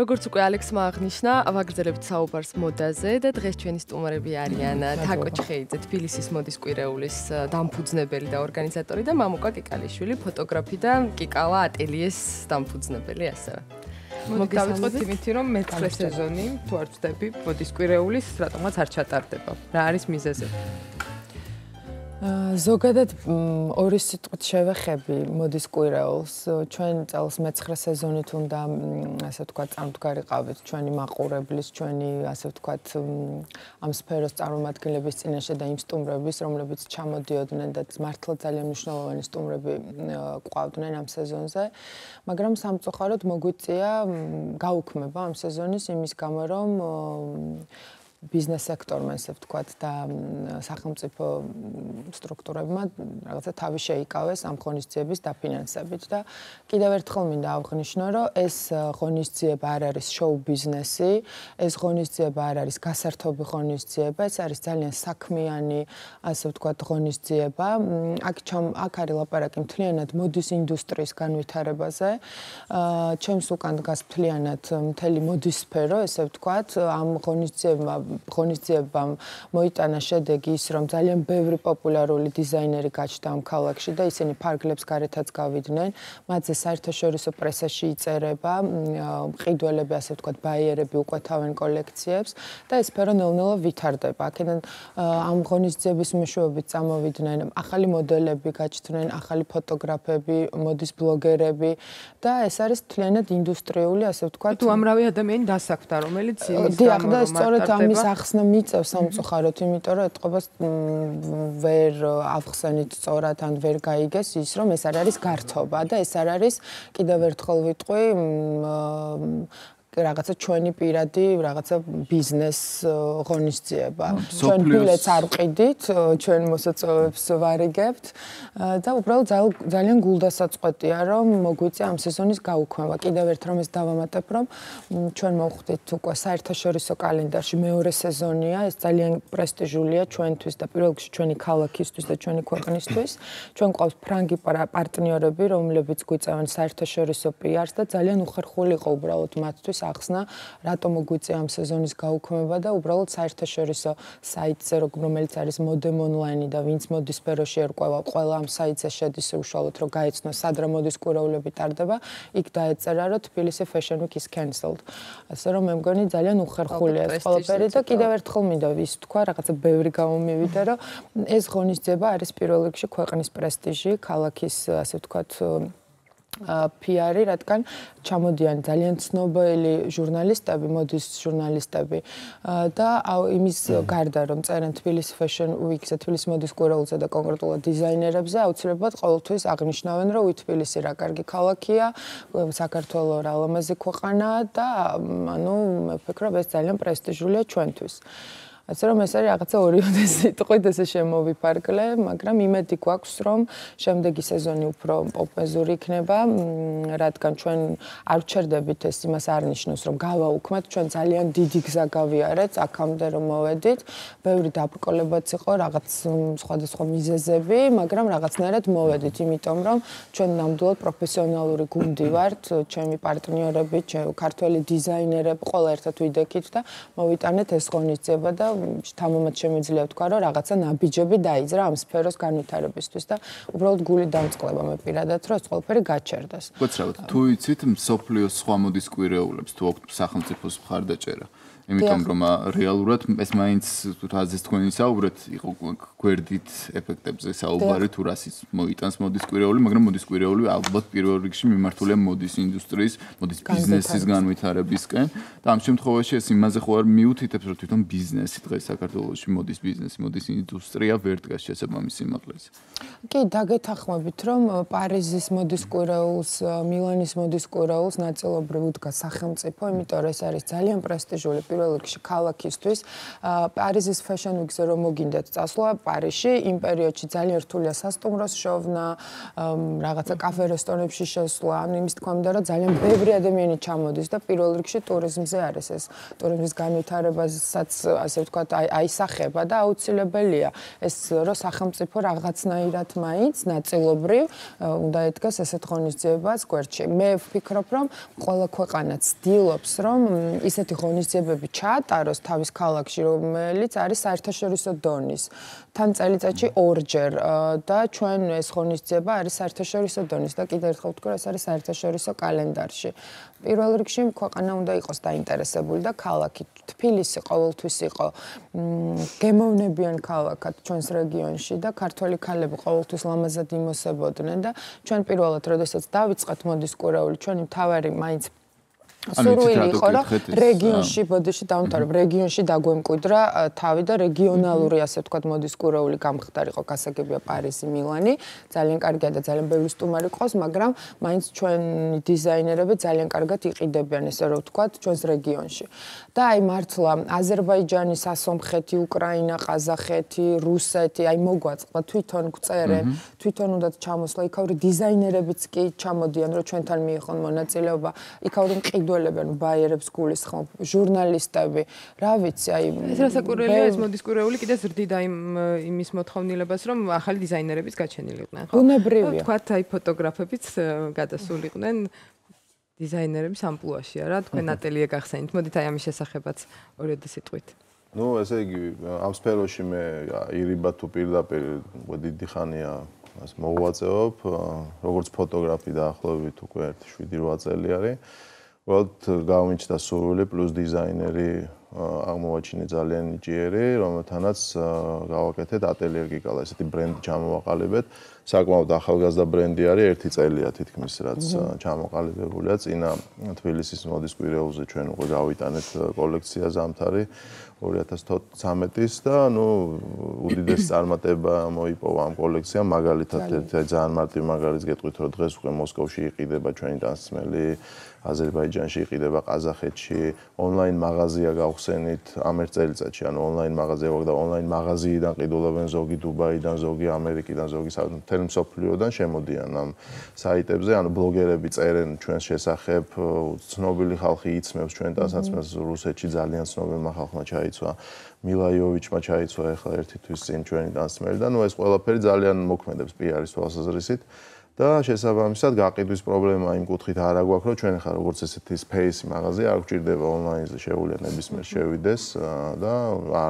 როგორც უკვე ალექსმა აღნიშნა, ვაგრძელებთ საუბარს მოდაზე და დღეს ჩვენი სტუმრები არიან თაკო ჩხეიძე, თბილისის მოდის კვირეულის დამფუძნებელი და ორგანიზატორი და მამუკა კიკალიშვილი, ფოტოგრაფი და კიკალა ატელიეს დამფუძნებელი ასევე. მოგდავიწყოთ იმითი, რომ მეცხრე სეზონი თუ არ ვწდები მოდის კვირეულის, რატომაც არ ჩატარდება. რა არის მიზეზი? ზოგადად ორი სიტყვით შევეხები მოდის კვირეულს. ჩვენ წელს მეცხრე სეზონით უნდა ასე ვთქვათ წარმდგარიყავით ჩვენი მაყურებლის ჩვენი ასე ვთქვათ ამ სფეროს წარმომადგენლების წინაშე და იმ სტუმრების რომლებიც ჩამოდიოდნენ და მართლა ძალიან მნიშვნელოვანი სტუმრები ყვავდნენ ამ სეზონზე. მაგრამ სამწუხაროდ მოგვიწია გაუქმება ამ სეზონის იმის გამო რომ ბიზნეს სექტორმა ესე ვთქვათ და სახელმწიფო სტრუქტურებმა რაღაცა თავი შეიკავეს ამ ღონისძიების დაფინანსებით და კიდევ ერთხელ მინდა აღვნიშნო, რომ ეს ღონისძიება არ არის შოუ ბიზნესი, ეს ღონისძიება არ არის გასართობი ღონისძიება, ეს არის ძალიან საქმიანი, ასე ვთქვათ, ღონისძიება. აქ აქ არის ლაპარაკი მთლიანად მოდის ინდუსტრიის განვითარებაზე. აა ჩემს უკან დგას მთლიანად მთელი მოდის სფერო, ესე ვთქვათ, ამ ღონისძიებამ ღონისძიებამ მოიტანა შედეგი ის, რომ ძალიან ბევრი პოპულარული დიზაინერი გაჩნდა ამ ქალაქში და ისინი ფარგლებს გარეთაც გავიდნენ. მათზე საერთაშორისო პრესაში იწერება, მყიდველები ასე ვთქვათ, ბაიერები უყვეთავენ კოლექციებს და ეს სფერო ნელ-ნელა ვითარდება. აქედან ამ ღონისძიების მეშვეობით წამოვიდნენ ახალი მოდელები, გაჩნდნენ ახალი ფოტოგრაფები, მოდის ბლოგერები და ეს არის თლიანად ინდუსტრიული ასე ვთქვათ. თუ ამრავი ადამიანი დასაქმდა, რომელიც იმის გამო რომ სწორედ ამის ეს ახსნა მიწევს სამწუხაროდ, იმიტომ რომ ეთყობას ვერ ავხსენით სწორად ან ვერ გაიგეს ის, რომ ეს არ არის გართობა და ეს არ არის კიდევ ერთხელ ვიტყვი რაღაცა ჩვენი პირადი რაღაცა ბიზნეს ღონისძიება. ჩვენ ბილეთს არ ყიდით, ჩვენ მოსაწოვებს ვარიგებთ და უბრალოდ ძალიან გულდასაწყვეტია, რომ მოგვიწია ამ სეზონის გაუქმება. კიდევ ერთ რომ ეს დავამატებ, რომ ჩვენ მოვხვდით უკვე საერთაშორისო კალენდარში მეორე სეზონია, ეს ძალიან პრესტიჟულია ჩვენთვის და პირველ რიგში ჩვენი ქალაქისთვის და ჩვენი ქვეყნისთვის. ჩვენ ყავს ფრანგი პარტნიორები, რომლებიც გვიწევენ საერთაშორისო პიარს და ძალიან უხერხული იყო უბრალოდ მათთვის ახსნა, რატომ მოგვიწია ამ სეზონის გაუქმება და უბრალოდ საერთაშორისო საიტზე, რომელიც არის Modem Online და ვინც მოდის სფეროში ერკვევა, ყველა ამ საიტზე შედის უშუალოდ, რომ გაეცნო სად რა მოდის კურეულები ტარდება, იქ დაეწერა, რომ თბილისი Fashion Week is cancelled. ასე რომ მე მგონი ძალიან უხერხულია ეს ყველაფერი და კიდევ ერთხელ მინდა ვის თქვა, რაღაცა ბევრი გამომივიდა, რომ ეს ღონისძიება არის პირველ რიგში ქვეყნის პრესტიჟი, ქალაქის ასე ვთქვათ PR-ი, რადგან ჩამოდიან ძალიან ცნობილი ჟურნალისტები, მოდის ჟურნალისტები და იმის გარდა რომ წერენ თბილისის Fashion Week-ზე, თბილისის მოდის კვირაულზე და კონკრეტულად დიზაინერებზე, აუცილებლად ყოველთვის აღნიშნავენ, რომ თბილისი რა კარგი ქალაქია, საქართველოს რა ლამაზი ქვეყანაა და ანუ მე ვფიქრობ ეს ძალიან პრესტიჟულია ჩვენთვის. ასე რომ ეს არის რაღაცა ორიოდე სიტყვით ესე შემოვიფარგლე, მაგრამ იმედი გვაქვს, რომ შემდეგი სეზონი უფრო პოპეზური იქნება, რადგან ჩვენ არ ვჩერდებით ეს იმას არ ნიშნავს, რომ გავაუქმეთ, ჩვენ ძალიან დიდი გზა გავიარეთ აქამდე რომ მოვედით. ბევრი დაბრკოლებაც იყო, რაღაც სხვადასხვა მიზეზები, მაგრამ რაღაცნაირად მოვედით, იმიტომ რომ ჩვენ ნამდვილად პროფესიონალური გუნდი ვართ, ჩემი პარტნიორები, ქართველი დიზაინერები, ყველა ერთად ვიდექით და მოვიტანეთ ეს ღონისძიება და თამამად შემიძლია ვთქვა, რომ რაღაცა ნაბიჯები დაიძრა ამ სფეროს განვითარებისთვის და უბრალოდ გული დამწყლება მე პირადად, რომ ეს ყველაფერი გაჩერდეს. უცრავად, თუ იცით, სოფლიოს სხვა მოდის კვირეულებს, თუ აქვს სახელმწიფოს მხარდაჭერა. იმიტომ რომ რეალურად ეს მაინც რაზეც თქვენ ისაუბრეთ, იყო გვერდით ეფექტებზე საუბარი თუ რასიც მოიტანს მოდის კვირეული, მაგრამ მოდის კვირეული ალბათ პირველ რიგში მიმართულია მოდის ინდუსტრიის, მოდის ბიზნესის განვითარებისკენ. და ამ შემთხვევაში ეს იმაზე ხო არ მიუთითებს, რომ თვითონ ბიზნესი დღეს საქართველოში მოდის ბიზნესი, მოდის ინდუსტრია ვერ დგას შესაბამის სიმაღლეზე. კი, დაგეთახმებით, რომ პარიზის მოდის კვირეულს, მილანის მოდის კვირეულს ნაწილობრივ უდგა სახელმწიფო, იმიტომ რომ ეს არის ძალიან პრესტიჟული პირველ რიგში ქალაქისთვის. პარიზის Fashion Week-ზე რომ მოგინდათ წასვლა პარიზში, იმ პერიოდში ძალიან რთულია სასტუმროს შოვნა, რაღაცა კაფე რესტორნებში შესვლა, ანუ იმის თქმა უნდა, რომ ძალიან ბევრი ადამიანი ჩამოდის და პირველ რიგში ტურიზმზე არის ეს ტურიზმის განვითარებასაც ასე ვთქვათ, აისახება და აუცილებელია ეს რომ სახელმწიფო რაღაცნაირად მაინც ნაწილობრივ უნდა ედგას ესეთ ღონისძიებაც გვერდში. მე ვფიქრობ, რომ ყველა ქვეყანა ცდილობს, რომ ისეთი ღონისძიებები ჩაატაროს თავის ქალაქში, რომელიც არის საერთაშორისო დონის. თან წელიწადში ორჯერ და ჩვენ ეს ღონისძიება არის საერთაშორისო დონის და კიდევ ერთხელ ვთქვი, ეს არის საერთაშორისო კალენდარში. პირველ რიგში ქვეყანა უნდა იყოს დაინტერესებული და ქალაქი თბილისი ყოველთვის იყო გემოვნებიან ქალაქად ჩვენს რეგიონში და ქართველი ქალები ყოველთვის ლამაზად იმოსებოდნენ და ჩვენ პირველად როდესაც დავიწყეთ მოდის კურეული ჩვენი მთავარი მაინც სურვილი იყო რომ რეგიონში ბოდიში დაუნთარებ რეგიონში დაგვემკვიდრა თავი და რეგიონალური ასე ვთქვათ მოდის კურეული გამხდარიყო გასაგებია პარიზი მილანი. ძალიან კარგია და ძალიან ბევრი სტუმარი ყავს მაგრამ მაინც ჩვენი დიზაინერები ძალიან კარგად იყიდებიან ესე რომ ვთქვათ ჩვენს რეგიონში. და აი მართლა აზერბაიჯანი სასომხეთი უკრაინა ყაზახეთი რუსეთი აი მოგვაწყდა თვითონ გწერე თვითონ უნდა ჩამოსლა იქაური დიზაინერებიც კი ჩამოდიან რომ ჩვენთან მიიღონ მონაწილეობა იქაური მყიდვა მოდველებენ ბაიერებს გულისხმობ ჟურნალისტები რა ვიცი აი ეს რასაკურველია ეს მოდის კურეული კიდე ზრდიდა იმ იმის მოთხოვნილებას რომ ახალი დიზაინერებიც გაჩენილიყვნენ ხო? უნებრივია თქვათ აი ფოტოგრაფებიც გადასულიყვნენ დიზაინერების ამპლუაშია რა თქვენ ატელიე გახსენით მოდით აი ამის შესახებაც ორი სიტყვით. Ну ესე იგი ამ სფეროში მე ირიბა თუ პირდაპირ დიდი ხანია ეს მოღვაწეობ როგორც ფოტოგრაფი დაახლოებით უკვე 7-8 წელი არის ვთქვათ, გავიმჩნდა სურვილი პლუს დიზაინერი აღმოაჩინე ძალიან ნიჭიერი, რომელთანაც გავაკეთეთ ატელიერ გიკალა, ესეთი ბრენდი ჩამოვაყალიბეთ. საკმაოდ ახალგაზრდა ბრენდი არის, ერთი წელია თითქმის, რაც ჩამოყალიბებულია. წინა თბილისის მოდის კვირეულზე ჩვენ უკვე გავიტანეთ კოლექცია ზამთარი 2013-ის და ნუ უდიდეს წარმატება მოიპოვა ამ კოლექციამ, მაგალითად ერთი ძალიან მარტივი მაგალითს გეტყვით, რომ დღეს უკვე მოსკოვში იყიდება ჩვენი დასმელი აზერბაიჯანში იყიდება, ყაზახეთში, ონლაინ მაღაზია გავხსენით ამ ერთ წელიწადში, ანუ ონლაინ მაღაზია ვარ და ონლაინ მაღაზიიდან ყიდულობენ ზოგი დუბაიდან, ზოგი ამერიკიდან, ზოგი მთელი მსოფლიოდან შემოდიან ამ საიტებზე, ანუ ბლოგერები წერენ ჩვენს შესახებ, ცნობილი ხალხი იცმევს ჩვენ დასაცმელს რუსეთში ძალიან ცნობილმა ხალხმა ჩაიცვა. მილაიოვიჩმა ჩაიცვა ახლა ერთი თვის წინ ჩვენი დასმელი და ნუ ეს ყველაფერი ძალიან მოქმედებს პიარის თვალსაზრისით. და შესაბამისად გაყიდვის პრობლემა იმ კუთხით არ აგვაქვს, რომ ჩვენ ხარ როგორც ესეთი space მაღაზია არ გვჭირდება ონლაინზე შეუძლია ნებისმიერ შევიდეს და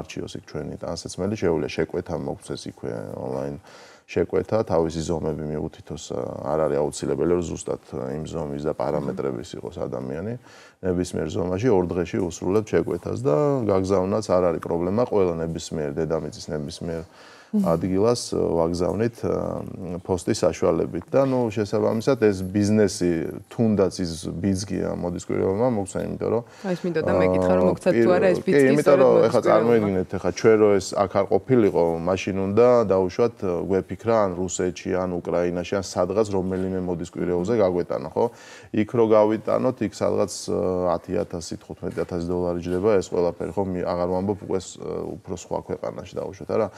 არჩიოს იქ ჩვენი ტანსაცმელი შეუძლია შეკვეთა მოგცეს იქვე ონლაინ შეკვეთა. თავისი ზომები მიუთითოს არ არის აუცილებელი რომ ზუსტად იმ ზომის და პარამეტრების იყოს ადამიანი. ნებისმიერ ზომაში ორ დღეში უსრულებ შეკვეთას და გაგზავნაც არ არის პრობლემა ყველა ნებისმიერ დედამიწის ნებისმიერ ადგილას ვაგზავნით პოსტის საშუალებით. და ნუ შესაბამისად ეს ბიზნესი თუნდაც ის ბიზგია მოდის კვირეულმა მოგცა იმიტომ რომ აი ეს მინდოდა მეკითხა რომ მოგცათ თუ არა ეს ბიზნესი იმიტომ რომ ეხლა წარმოიდგინეთ ეხლა ჩვენ რო ეს აქ არ ყოფილიყო მაშინ უნდა დაუშვათ გვეფიქრა ან რუსეთში ან უკრაინაში ან სადღაც რომელიმე მოდის კვირეულზე გაგვეტანა ხო? იქ რო გავიტანოთ იქ სადღაც 10000 15000 დოლარი ჯდება ეს ყველაფერი ხო? აღარ ვამბობ უკვე უფრო სხვა ქვეყანაში დაუშვათ არა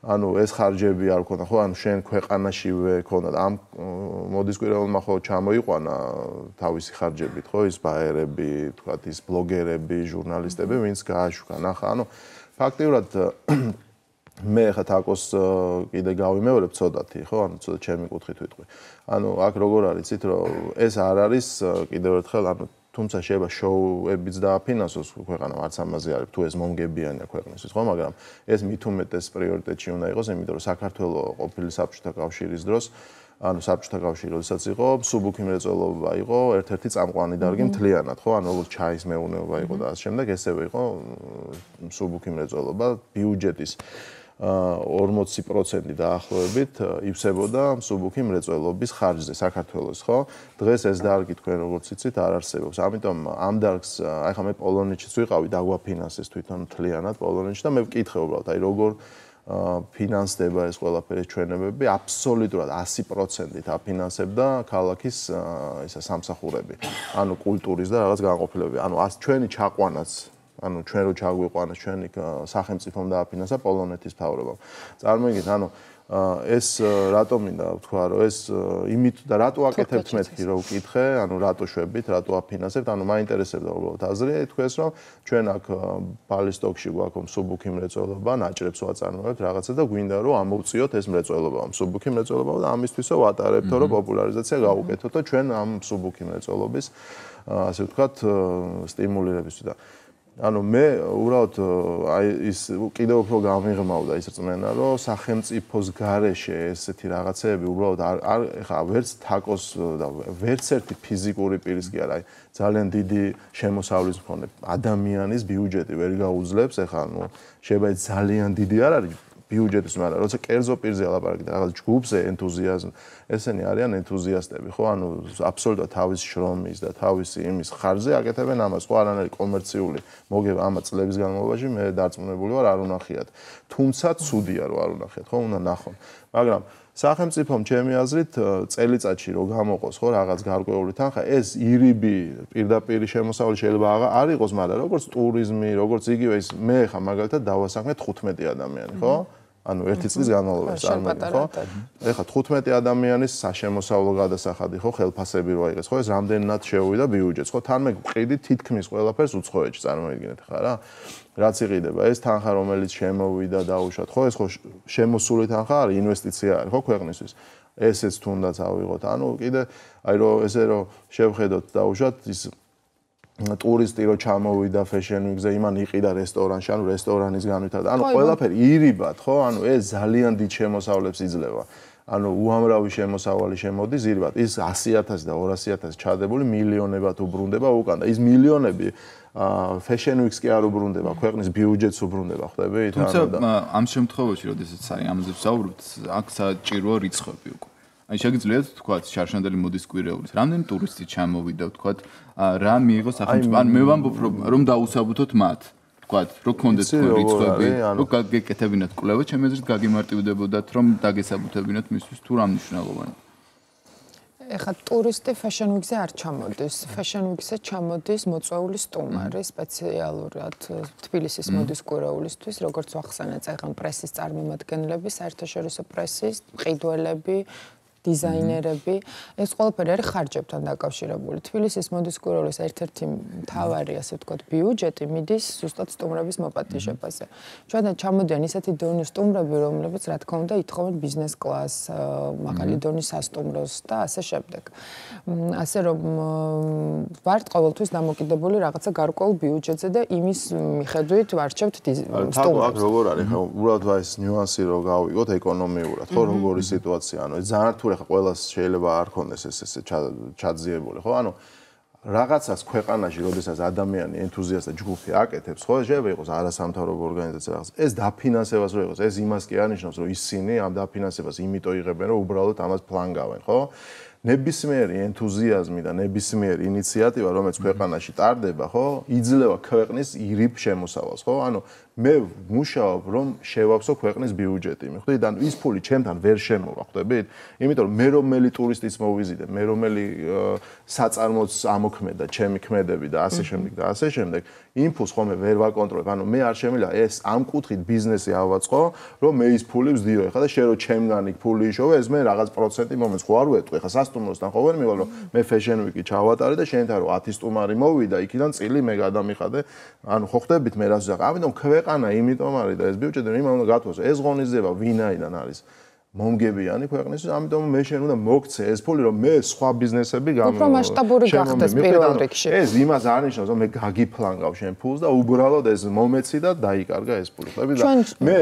ანუ ეს ხარჯები არ ქონდა ხო? ანუ შენ ქვეყანაშივე ქონდა. ამ მოდის კვირაულმა ხო ჩამოიყვანა თავისი ხარჯებით ხო? ის ბაერები თქვათ ის ბლოგერები ჟურნალისტები ვინც გააშუქა ნახა ანუ ფაქტიურად მე ხა თაკოს კიდე გავიმეორებ ცოტათი ხო? ანუ ცოტა ჩემი კუთხით ვიტყვი. ანუ აქ როგორ არის იცით რომ ეს არ არის კიდევ ერთხელ ანუ თუმცა შეიძლება შოუებიც დააფინანსოს ქვეყანა არც ამაზე არის თუ ეს მომგებიანია ქვეყნისთვის ხო? მაგრამ ეს მით უმეტეს პრიორიტეტში უნდა იყოს იმიტომ რომ საქართველოს ყოფილი საბჭოთა კავშირის დროს ანუ საბჭოთა კავშირი როდესაც იყო სუბუქი მრეწველობა იყო ერთ-ერთი წამყვანი დარგი მთლიანად ხო? ანუ როგორც ჩაის მეურნეობა იყო და ამ შემდეგ ესევე იყო სუბუქი მრეწველობა ბიუჯეტის 40% დაახლოებით ივსებოდა სუბუქი მრეწველობის ხარჯზე საქართველოს, ხო? დღეს ეს დარგი თქვენ როგორც იცით არ არსებობს. ამიტომ ამ დარგს აი ხა მე პოლონეთშიც ვიყავი დაგვაფინანსეს თვითონ თლიანად პოლონეთში და მე ვკითხე უბრალოდ აი როგორ ფინანსდება ეს ყველაფერი ჩვენებები აბსოლუტურად 100%-ით აფინანსებდა ქალაქის ისა სამსახურები. ანუ კულტურის და რაღაც განყოფილებები. ანუ ჩვენი ჩაყვანაც ანუ ჩვენ რო ჩაგვიყვანეს ჩვენი სახელმწიფომ დააფინანსა პოლონეთის თავრობამ. წარმოიდგინეთ, ანუ ეს რატო მინდა ვთქვა რომ ეს იმით და რატო აკეთებთ მეთქი რომ ვკითხე ანუ რატო შვებით რატო აფინანსებთ ანუ მაინტერესებდა უბრალოდ აზრი თქვენს რომ ჩვენ აქ ბალისტოკში გვაქვს მსუბუქი მრეწველობა ნაჭრებს ვაწარმოებთ რაღაცა და გვინდა რომ ამოვწიოთ ეს მრეწველობა მსუბუქი მრეწველობა და ამისთვისო ვატარებთო რომ პოპულარიზაცია გავუკეთოთ და ჩვენ ამ მსუბუქი მრეწველობის ასე ვთქვათ სტიმულირებისთვის და ანუ მე უბრალოდ აი ის კიდევ უფრო გამიღმავდა ის რწმენა, რომ სახელმწიფოს გარეშე ესეთი რაღაცეები უბრალოდ არ არ ეხა ვერც თაკოს და ვერც ერთი ფიზიკური პირის კი არა, აი ძალიან დიდი შემოსავლის მქონე. ადამიანის ბიუჯეტი ვერ გაუძლებს, ეხა ნუ შეიძლება ძალიან დიდი არ არის ბიუჯეტის, მაგრამ როცა კერძო პირზე ალაპარაკი და რაღაც ჯგუფზე ენთუზიაზმი, ესენი არიან ენთუზიასტები, ხო? ანუ აბსოლუტურად თავის შრომის და თავისი იმის ხარზე აკეთებენ ამას, ხო? არანაირი კომერციული მოგება ამ წლების განმავლობაში მე დარწმუნებული ვარ, არ უნახიათ. თუმცა ცუდია რომ არ უნახიათ, ხო? უნდა ნახონ. მაგრამ სახელმწიფომ ჩემი აზრით წელიწადში რო გამოყოს ხო რაღაც გარკვეული თანხა ეს ირიბი პირდაპირ შემოსავალი შეიძლება არ იყოს მაგრამ როგორც ტურიზმი როგორც იგივე ის მე ხა მაგალითად დავასახმე 15 ადამიანი ხო ანუ ერთი წლის განმავლობაში წარმოიდგინე ხო? ეხლა 15 ადამიანის საშემოსავლო გადასახადი ხო? ხელფასები რო აიღეს ხო? ეს რამდენად შეუვიდა ბიუჯეტს ხო? თან მე ყიდი თითქმის ყველაფერს უცხოეთში წარმოიდგინეთ ხა რა. რაც იყიდება ეს თანხა რომელიც შემოვიდა დაუშვათ ხო? ეს ხო შემოსული თანხა არის ინვესტიცია არის ხო? ქვეყნისთვის. ესეც თუნდაც ავიღოთ. ანუ კიდე აი რო ესე რო შევხედოთ დაუშვათ ის ტურისტი რო ჩამოვიდა fashion week-ზე, იმან იყიდა რესტორანში, ანუ რესტორანის განვითარდა. ანუ ყველაფერი ირიბად, ხო? ანუ ეს ძალიან დიდ შემოსავლებს იძლევა. ანუ უამრავი შემოსავალი შემოდის ირიბად. ის 100.000 და 200.000 ჩადებული მილიონებად უბრუნდება უკან და ის მილიონები აა fashion week-ს კი არ უბრუნდება, ქვეყნის ბიუჯეტს უბრუნდება, ხვდები? თუმცა ამ შემთხვევაში, როდესაც აი ამაზე ვსაუბრობთ, აქ საჭიროა რიცხვები უკვე. აი შეგიძლიათ თქვა შარშანდელი მოდის კვირეულის რამდენი ტურისტი ჩამოვიდა თქვა რა მიიღო სახელმწიფო ან მე ვამბობ რომ დაუსაბუთოთ მათ თქვა რო კონდეთ რიცხვები რო გაგეკეთებინათ კვლევა ჩემი აზრით გაგიმარტივდებოდათ რომ დაგესაბუთებინათ მისთვის თუ რა მნიშვნელოვანი ეხა ტურისტი fashion week-ზე არ ჩამოდის. fashion week-ზე ჩამოდის მოწვეული სტუმარი სპეციალურად თბილისის მოდის კვირაულისთვის, როგორც ვახსენეთ, ეხა პრესის წარმომადგენლები, საერთაშორისო პრესის, მყიდველები, დიზაინერები, ეს ყველაფერი არის ხარჯებთან დაკავშირებული. თბილისის მოდის კურორტის ერთ-ერთი მთავარი, ასე ვთქვათ, ბიუჯეტი მიდის ზუსტად სტუმრების მოპატიჟებაზე. ჩვენთან ჩამოდიან ისეთი დონის სტუმრები, რომლებიც რა თქმა უნდა ითხოვენ ბიზნეს კლას, მაღალი დონის სასტუმროს და ასე შემდეგ. ასე რომ ვართ ყოველთვის დამოკიდებული რაღაცა გარკვეულ ბიუჯეტზე და იმის მიხედვით ვარჩევთ სტუმრებს. აქ როგორ არის ხო? უბრალოდ ეს ნიუანსი რო გავიგოთ ეკონომიურად, ხო, როგორი სიტუაცია, ანუ ძალიან რთული ხა ყოველას შეიძლება არ ქონდეს ეს ეს ჩაძიებული ხო ანუ რაღაცას ქვეყანაში, როდესაც ადამიანი ენთუზიასტი ჯგუფი აკეთებს, ხო, შეიძლება იყოს არასამთავრობო ორგანიზაცია რაღაც. ეს დაფინანსებას რო იყოს, ეს იმას კი არნიშნავს, რომ ისინი ამ დაფინანსებას იმიტომ იღებენ, რომ უბრალოდ ამას ფლანგავენ, ხო? ნებისმიერი ენთუზიაზმი და ნებისმიერი ინიციატივა, რომელიც ქვეყანაში ტარდება, ხო, იძლევა ქვეყნის ირიბ შემოსავალს, ხო? ანუ მე მუშაობ რომ შევავსო ქვეყნის ბიუჯეტი. მიხვდით და ის ფული ჩემთან ვერ შემოვა ხვდებით? იმიტომ რომ მე რომელი ტურისტის მოვიზიდე მე რომელი საწარმოც ამოქმედა ჩემი ქმედები და ასე შემდეგ და ასე შემდეგ იმ ფულს ხომ ვერ ვაკონტროლებ ანუ მე არ შემიძლია ეს ამ კუთხით ბიზნესი ავაწყო რომ მე ის ფული ვზდიო ეხლა და შე რო ჩემგანი ფული იშოვე ეს მე რაღაც პროცენტი მომეც ხო არ ვეტყვი ეხლა სასტუმროსთან ხო ვერ მივალ რომ მე fashion week-ი ჩავატარე და შენთან რო 10 სტუმარი მოვიდა იქიდან წილი მე გადამიხადე ანუ ხო ხვდებით მე რას ვზაღ ამიტომ ქვე ქვეყანა იმიტომ არის და ეს ბიუჯეტი იმან უნდა გათვალოს. ეს ღონისძიება ვინაიდან არის მომგებიანი ქვეყნისთვის ამიტომ მე შენ უნდა მოგცე ეს ფული რომ მე სხვა ბიზნესები გამო უფრო მასშტაბური გახდეს პირველ რიგში. ეს იმას არ ნიშნავს რომ მე გაგიფლანგავ შენ ფულს და უბრალოდ ეს მომეცი და დაიკარგა ეს ფული ხები და მე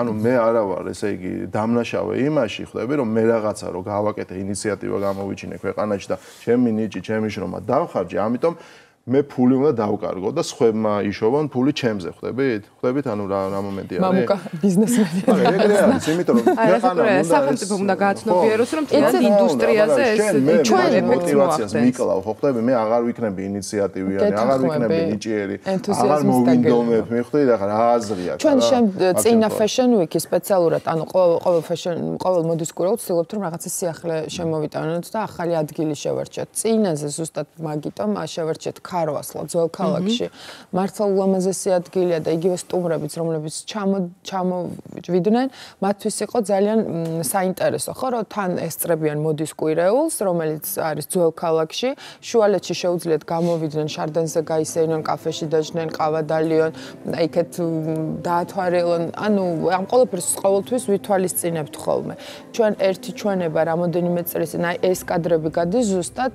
ანუ მე არა ვარ ესე იგი დამნაშავე იმაში ხები რომ მე რაღაცა რომ გავაკეთე ინიციატივა გამოვიჩინე ქვეყანაში და ჩემი ნიჭი ჩემი შრომა დავხარჯე ამიტომ მე ფული უნდა დავკარგო და სხვებმა იშოვან ფული ჩემზე, ხვდებით? ხვდებით, ანუ რა რა მომენტია, რა? მამუკა ბიზნესმენი. არა, ეგრე არის, იმიტომ რომ ქვეყანა უნდა სახელმწიფო უნდა გააცნობიეროს, რომ მთლიანად ინდუსტრიაზე ეს ჩვენ მოტივაციას მიკლავ, ხო ხვდები? მე აღარ ვიქნები ინიციატივიანი, აღარ ვიქნები ნიჭიერი, აღარ მოვინდომებ, მიხვდი რა რა აზრი აქვს. ჩვენ შენ წინა fashion week-ი სპეციალურად, ანუ ყოველ ყოველ fashion, ყოველ მოდის კურაულ ვცდილობთ რომ რაღაცა სიახლე შემოვიტანოთ და ახალი ადგილი შევარჩიოთ. წინაზე ზუსტად მაგიტომ შევარჩიეთ ხარვასლა ძველ ქალაქში. მართლა ულამაზესი ადგილია და იგივე სტუმრებიც, რომლებიც ჩამო ჩამოვიდნენ, მათთვის იყო ძალიან საინტერესო, ხო, რომ თან ესწრებიან მოდის კვირეულს, რომელიც არის ძველ ქალაქში. შუალეთში შეუძლიათ გამოვიდნენ შარდენზე გაისეინონ კაფეში დაჯდნენ, ყავა დალიონ, იქეთ დაათვალიერონ, ანუ ამ ყოველფერს ყოველთვის ვითვალისწინებთ ხოლმე. ჩვენ ერთი ჩვენება რამოდენიმე წინ აი ეს კადრები გადის ზუსტად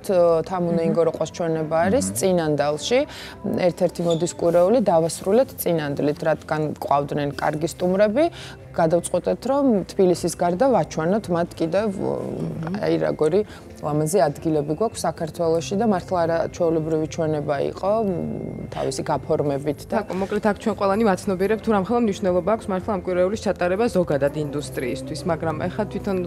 თამუნეინგო როყოს ჩვენება არის წინანდალში. ერთ-ერთი მოდის კვირეული დავასრულეთ წინანდლით, რადგან ყავდნენ კარგი სტუმრები. გადავწყვეტეთ რომ თბილისის გარდა ვაჩვანოთ მათ კიდევ აი როგორი ლამაზი ადგილები გვაქვს საქართველოში და მართლა არა ჩვეულებრივი ჩვენება იყო თავისი გაფორმებით და მოკლედ აქ ჩვენ ყველანი ვაცნობიერებთ თუ რამხელა მნიშვნელობა აქვს მართლა ამ კვირეულის ჩატარება ზოგადად ინდუსტრიისთვის მაგრამ ეხლა თვითონ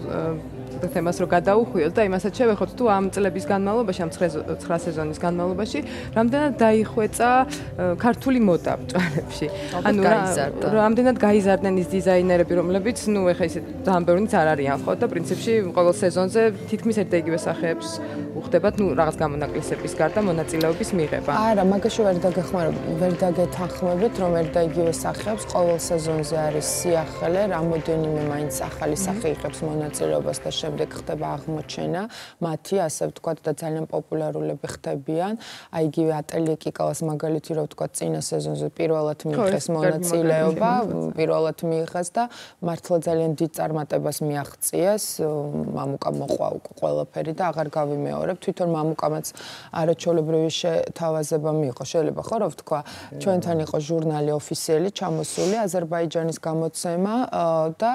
თემას რო გადაუხვიოთ და იმასაც შევეხოთ თუ ამ წლების განმავლობაში ამ 9 სეზონის განმავლობაში რამდენად დაიხვეწა ქართული მოდა ბჭარებში ანუ რამდენად გაიზარდნენ ის დიზაინერები რომლებიც ნუ ეხა ისე ძალიან ბევრიც არ არიან ხო? და პრინციპში ყოველ სეზონზე თითქმის ერთ და იგივე სახეებს უხდებათ ნუ რაღაც გამონაკლისების გარდა მონაწილეობის მიღება. არა მაგაში ვერ დაგეხმარებ ვერ დაგეთანხმებით რომ ერთ და იგივე სახეებს ყოველ სეზონზე არის სიახლე რამოდენიმე მაინც ახალი სახე იღებს მონაწილეობას და შე შემდეგ ხდება აღმოჩენა. მათი ასე ვთქვათ და ძალიან პოპულარულები ხდებიან. აი იგივე ატელიე კიკალას მაგალითი რო ვთქვათ წინა სეზონზე პირველად მიიღეს მონაწილეობა პირველად მიიღეს და მართლა ძალიან დიდ წარმატებას მიაღწიეს მამუკა მოყვა უკვე ყველაფერი და აღარ გავიმეორებ. თვითონ მამუკამაც არაჩვეულებრივი შეთავაზება მიიღო. შეიძლება ხო რო ვთქვა ჩვენთან იყო ჟურნალი ოფიციალი ჩამოსული აზერბაიჯანის გამოცემა და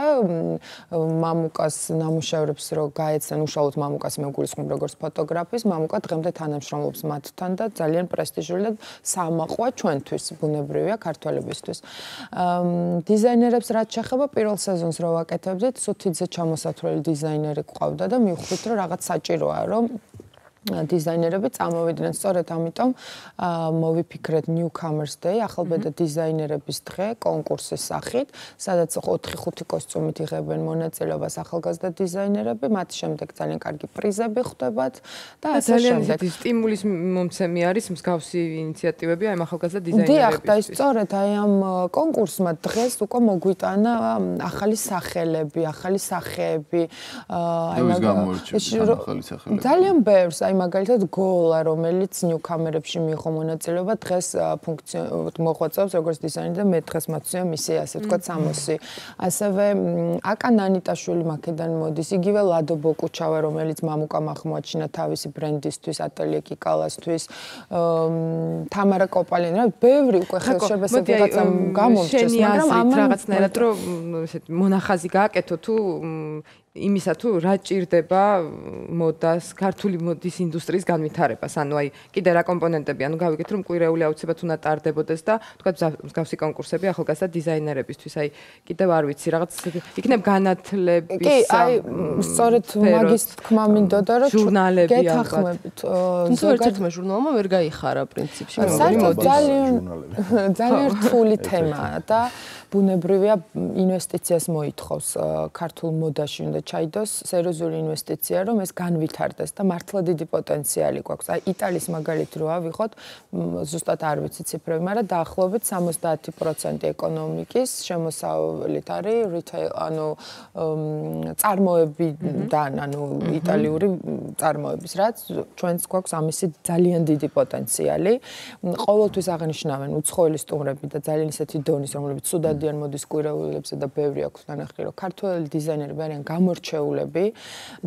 მამუკას ნამუშევრებს რომ გაეცან უშუალოდ მამუკას მე გულისხმობ როგორც ფოტოგრაფის, მამუკა დღემდე თანამშრომლობს მათთან და ძალიან პრესტიჟული და სამაყვა ჩვენთვის ბუნებრივია ქართველებისთვის. დიზაინერებს რაც შეეხება პირველ სეზონს რო ვაკეთებდით, სუთიძე ჩამოსათვლელი დიზაინერი ყავდა და მივხვდით რომ რაღაც საჭიროა რომ დიზაინერები წამოვიდნენ. სწორედ ამიტომ მოვიფიქრეთ Newcomers Day ახალბედა დიზაინერების დღე კონკურსის სახით. სადაც 4-5 კოსტუმით იღებენ მონაწილეობას ახალგაზრდა დიზაინერები. მათ შემდეგ ძალიან კარგი პრიზები ხვდებათ და ასე შემდეგ. ძალიან სტიმულის მომცემი არის მსგავსი ინიციატივები აი ახალგაზრდა დიზაინერებისთვის დიახ და სწორედ აი ამ კონკურსმა დღეს უკვე მოგვიტანა ახალი სახელები ახალი სახეები აი მაგალითად ძალიან ბევრს. აი მაგალითად გოლა რომელიც ნიუკამერებში მიიღო მონაწილეობა დღეს ფუნქციონალურად მოღვაწეობს როგორც დიზაინერი და მე დღეს მათსია მისი ასე თქვა სამოსი. ასევე აკან ანიტაშვილი მაკედან მოდის იგივე ლადო ბოკუჩავა რომელიც მამუკამ ახმოაჩინა თავისი ბრენდისთვის ატელიე კიკალასთვის თამარა კოპალინი რა ბევრი უკვე ხელშებასები რაღაცა გამომჩეს მაგრამ ამან რაღაცნაირად რომ ესეთი მონახაზი გააკეთო თუ იმისა თუ რა ჭირდება მოდას ქართული მოდის ინდუსტრიის განვითარებას ანუ აი კიდე რა კომპონენტები ანუ გავიგეთ რომ კვირეული აუცილებლად უნდა ტარდებოდეს და თქვა მსგავსი კონკურსები ახალგაზრდა დიზაინერებისთვის აი კიდევ არ ვიცი რაღაც იქნებ განათლების კი აი სწორედ მაგის თქმა მინდოდა რომ ჟურნალები გეთახმებით თუმცა ერთ-ერთმა ჟურნალმა ვერ გაიხარა პრინციპში ძალიან ძალიან რთული თემაა და ბუნებრივია ინვესტიციას მოითხოვს ქართულ მოდაში უნდა ჩაიდოს სერიოზული ინვესტიცია რომ ეს განვითარდეს და მართლა დიდი პოტენციალი გვაქვს. აი იტალიის მაგალითი რო ავიღოთ, ზუსტად არ ვიცი ციფრები, მაგრამ დაახლოებით 70% ეკონომიკის შემოსავლით არის retail, ანუ წარმოებიდან, ანუ იტალიური წარმოების, რაც ჩვენს გვაქვს ამისი ძალიან დიდი პოტენციალი. ყოველთვის აღნიშნავენ უცხოელი სტუმრები და ძალიან ისეთი დონის, რომლებიც სუდად გადიან მოდის კვირაულებზე და ბევრი აქვს ნანახი რომ ქართველი დიზაინერები არიან გამორჩეულები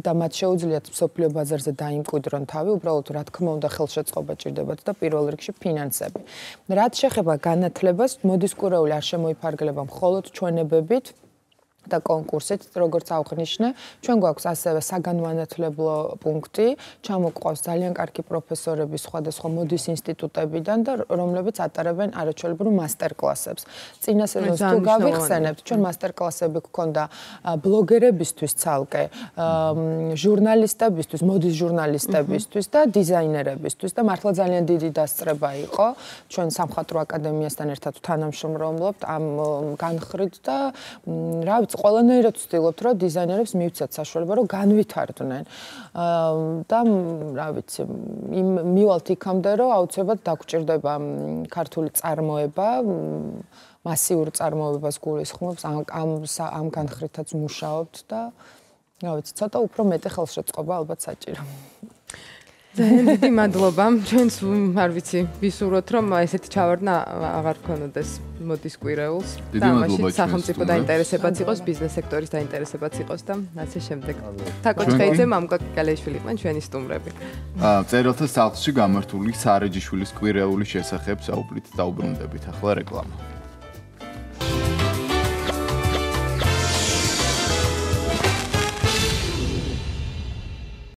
და მათ შეუძლიათ სოფლიო ბაზარზე დაიმკვიდრონ თავი უბრალოდ რა თქმა უნდა ხელშეწყობა ჭირდებათ და პირველ რიგში ფინანსები. რაც შეხება განათლებას მოდის კვირაული არ შემოიფარგლება მხოლოდ ჩვენებებით და კონკურსით, როგორც აღნიშნე, ჩვენ გვაქვს ასევე საგანმანათლებლო პუნქტი, ჩამოყავს ძალიან კარგი პროფესორები სხვადასხვა მოდის ინსტიტუტებიდან და რომლებიც ატარებენ არაჩვეულებრივ მასტერკლასებს. წინა სეზონს თუ გავიხსენებთ, ჩვენ მასტერკლასები გქონდა ბლოგერებისთვის ცალკე, ჟურნალისტებისთვის, მოდის ჟურნალისტებისთვის და დიზაინერებისთვის და მართლა ძალიან დიდი დასწრება იყო. ჩვენ სამხატვრო აკადემიასთან ერთად თანამშრომლობთ ამ განხრით და რა ყველანაირად ვცდილობთ, რომ დიზაინერებს მივცეთ საშუალება, რომ განვითარდნენ. და რა ვიცი, იმ მივალთ იქამდე, რომ აუცილებლად დაგჭირდება ქართული წარმოება, მასიურ წარმოებას გულისხმობს, ამ ამ ამ განხრითაც მუშაობთ და რა ვიცი, ცოტა უფრო მეტი ხელშეწყობა ალბათ საჭირო. ძალიან დიდი მადლობა. ჩვენს არ ვიცი, ვისურვოთ რომ ესეთი ჩავარდნა აღარ ქონოდეს მოდის კვირეულს და მაშინ სახელმწიფო დაინტერესებაც იყოს, ბიზნეს სექტორის დაინტერესებაც იყოს და ასე შემდეგ. თაკო ჩხეიძე, მამუკა კალეშვილი იყვნენ ჩვენი სტუმრები. აა წერილთა სახლში გამართული სარეჯიშვილის კვირეულის შესახებ საუბრით დაუბრუნდებით ახლა რეკლამა.